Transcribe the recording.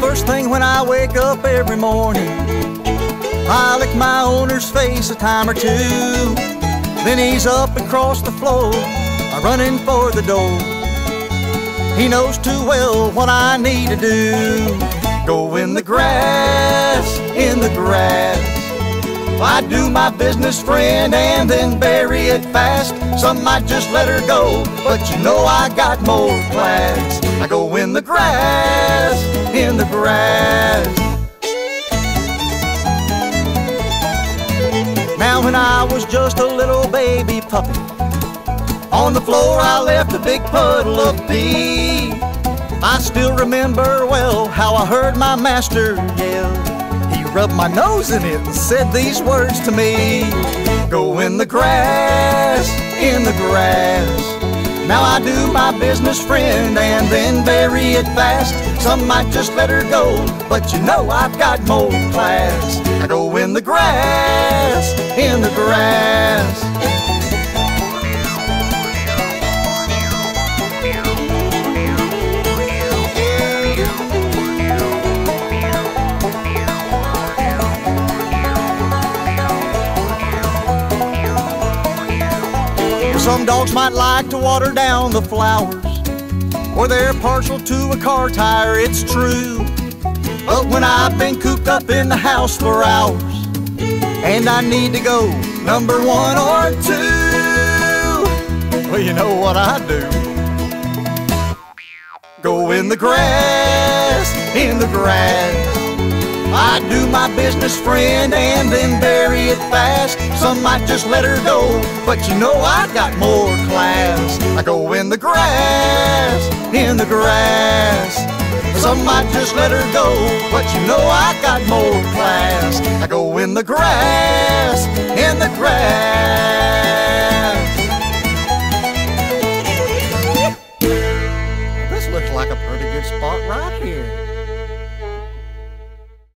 First thing when I wake up every morning, I lick my owner's face a time or two. Then he's up and across the floor, running for the door. He knows too well what I need to do. Go in the grass, in the grass. I do my business, friend, and then bury it fast. Some might just let her go, but you know I got more class. I go in the grass, in Now when I was just a little baby puppy, on the floor I left a big puddle of pee. I still remember well how I heard my master yell. He rubbed my nose in it and said these words to me. Go in the grass, in the grass. Now I do my business, friend, and then bury it fast. Some might just let her go, but you know I've got more class. I go in the grass, grass Some dogs might like to water down the flowers, or they're partial to a car tire, it's true. But when I've been cooped up in the house for hours, and I need to go number one or two, well, you know what I do. Go in the grass, in the grass. I do my business, friend, and then bury it fast. Some might just let her go, but you know I got more class. I go in the grass, in the grass. Some might just let her go, but you know I got more class. I go in the grass, in the grass. This looks like a pretty good spot right here.